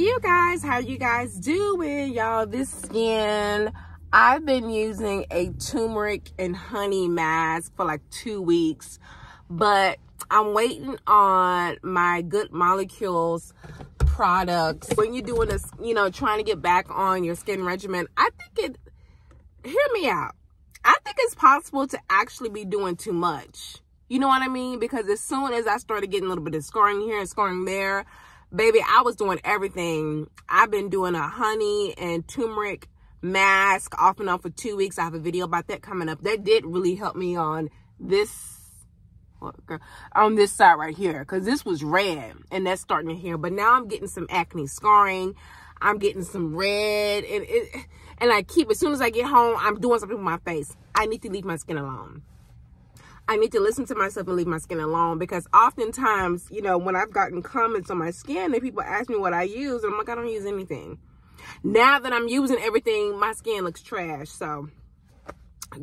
you guys how you guys doing y'all? This skin i've been using a turmeric and honey mask for like two weeks but i'm waiting on my good molecules products. When you're doing this you know trying to get back on your skin regimen i think it hear me out. I think it's possible to actually be doing too much. You know what i mean? Because as soon as i started getting a little bit of scarring here and scarring there baby, I was doing everything. I've been doing a honey and turmeric mask off and on for two weeks. I have a video about that coming up. That did really help me on this oh, on this side right here because this was red and that's starting to heal but now i'm getting some acne scarring i'm getting some red and it and i keep as soon as i get home i'm doing something with my face i need to leave my skin alone I need to listen to myself and leave my skin alone because oftentimes, you know, when I've gotten comments on my skin and people ask me what I use, I'm like, I don't use anything. Now that I'm using everything, my skin looks trash. So,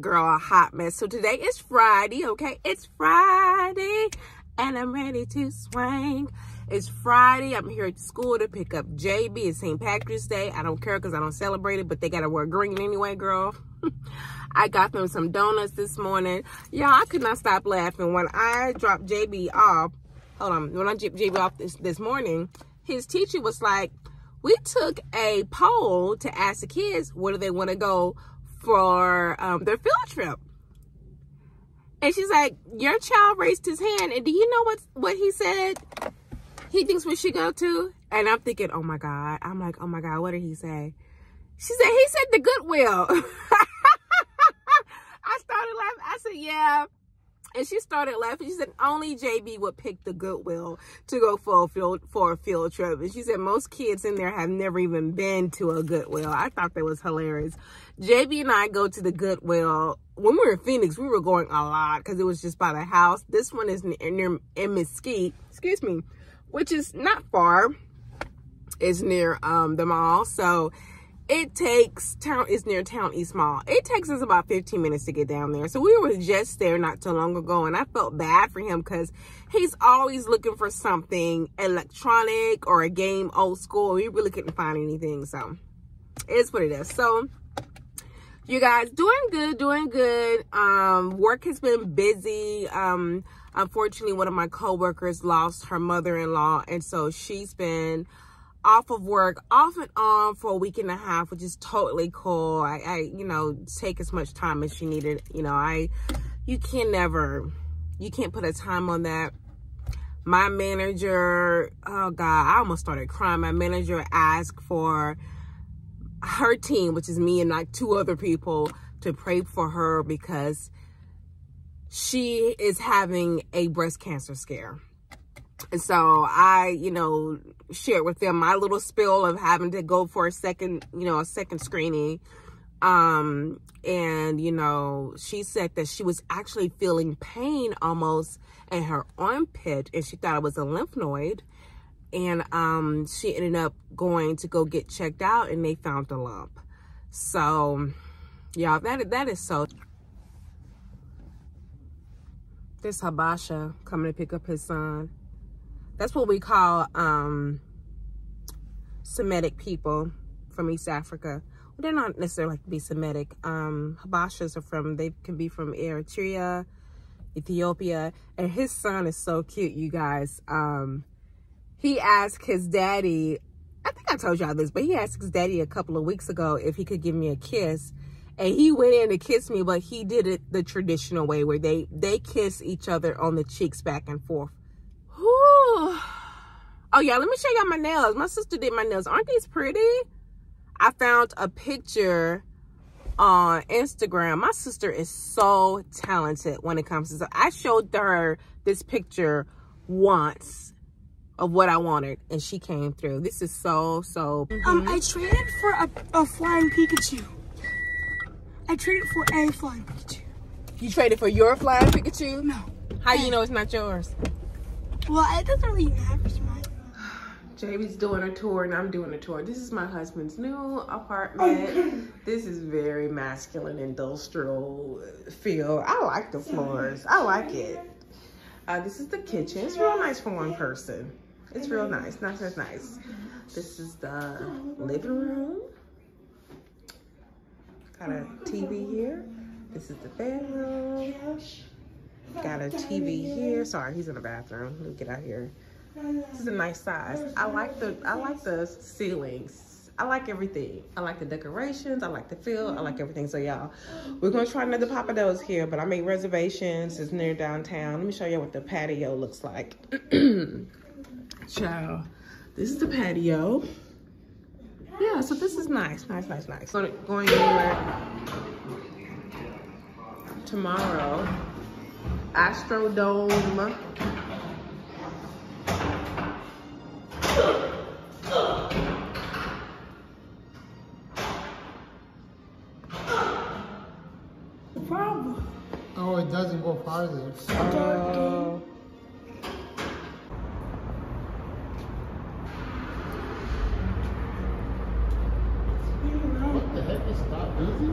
girl, a hot mess. So today is Friday, okay? It's Friday and I'm ready to swing. It's Friday. I'm here at school to pick up JB. It's St. Patrick's Day. I don't care because I don't celebrate it, but they got to wear green anyway, girl. I got them some donuts this morning. Y'all, I could not stop laughing. When I dropped JB off, hold on, when I dropped JB off this, this morning, his teacher was like, we took a poll to ask the kids where do they want to go for um, their field trip. And she's like, your child raised his hand. And do you know what, what he said? he thinks we should go to. And I'm thinking, oh my God. I'm like, oh my God, what did he say? She said, he said the Goodwill. yeah. And she started laughing. She said, only JB would pick the Goodwill to go for a field, for a field trip. And she said, most kids in there have never even been to a Goodwill. I thought that was hilarious. JB and I go to the Goodwill. When we were in Phoenix, we were going a lot because it was just by the house. This one is near, near in Mesquite. Excuse me which is not far. It's near um, the mall. So it takes town is near town east mall. It takes us about 15 minutes to get down there. So we were just there not too long ago and i felt bad for him because he's always looking for something electronic or a game old school we really couldn't find anything. So it's what it is. So you guys doing good doing good. Um work has been busy. Um unfortunately one of my coworkers lost her mother-in-law and so she's been off of work off and on for a week and a half which is totally cool. I, I you know take as much time as she needed. You know i you can never you can't put a time on that. My manager oh god i almost started crying. My manager asked for her team which is me and like two other people to pray for her because she is having a breast cancer scare. And so I, you know, shared with them my little spill of having to go for a second, you know, a second screening. Um, and, you know, she said that she was actually feeling pain almost in her armpit and she thought it was a lymph node. And um, she ended up going to go get checked out and they found a lump. So, yeah, that that is so this Habasha coming to pick up his son. That's what we call um, Semitic people from East Africa. Well, they're not necessarily like to be Semitic. Um, Habashas are from, they can be from Eritrea, Ethiopia. And his son is so cute, you guys. Um, he asked his daddy, I think I told y'all this, but he asked his daddy a couple of weeks ago if he could give me a kiss and he went in to kiss me but he did it the traditional way where they they kiss each other on the cheeks back and forth. Oh yeah let me show y'all my nails my sister did my nails aren't these pretty i found a picture on instagram my sister is so talented when it comes to so i showed her this picture once of what I wanted and she came through. This is so, so. Um, I traded for a, a flying Pikachu. I traded for a flying Pikachu. You traded for your flying Pikachu? No. How do you know it's not yours? Well, it doesn't really matter. JB's doing a tour and I'm doing a tour. This is my husband's new apartment. Oh. this is very masculine industrial feel. I like the floors. I like it. Uh, this is the kitchen. It's real nice for one person. It's real nice. Not just nice. This is the living room. Got a TV here. This is the bedroom. Got a TV here. Sorry, he's in the bathroom. Let me get out here. This is a nice size. I like the I like the ceilings. I like everything. I like the decorations. I like the feel. I like everything. So y'all, we're gonna try another Pappadeaux here, but I made reservations. It's near downtown. Let me show you what the patio looks like. Ciao. This is the patio. Yeah, so this is nice, nice, nice, nice. Going, going anywhere tomorrow. Astrodome. The problem. Oh, it doesn't go farther. Oh. What the heck is that busy?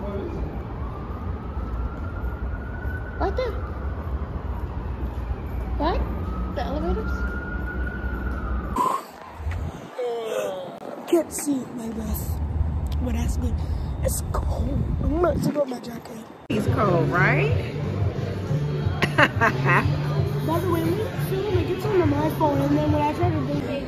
What is it? Right there. Right? The elevators? Can't see my breath. But that's good. It's cold. I'm gonna take off my jacket. He's cold, right? By the way, when you film, it gets on my phone, and then when I try to do it,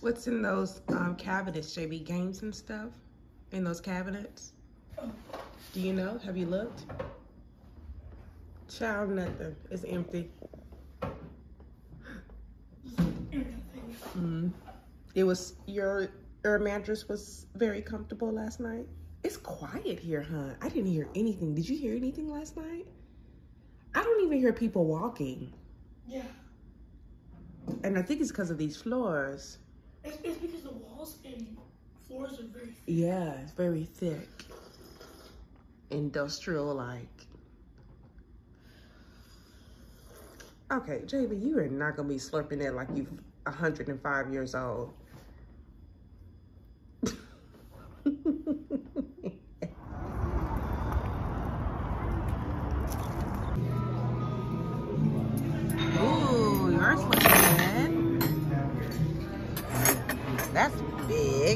What's in those um, cabinets, JB? Games and stuff? In those cabinets? Do you know? Have you looked? Child, nothing. It's empty. Mm. It was your your mattress was very comfortable last night. It's quiet here, huh? I didn't hear anything. Did you hear anything last night? I don't even hear people walking, yeah. and I think it's because of these floors. It's, it's because the walls and floors are very thick. Yeah, it's very thick. Industrial like. Okay, JB, you are not gonna be slurping that like you 105 years old.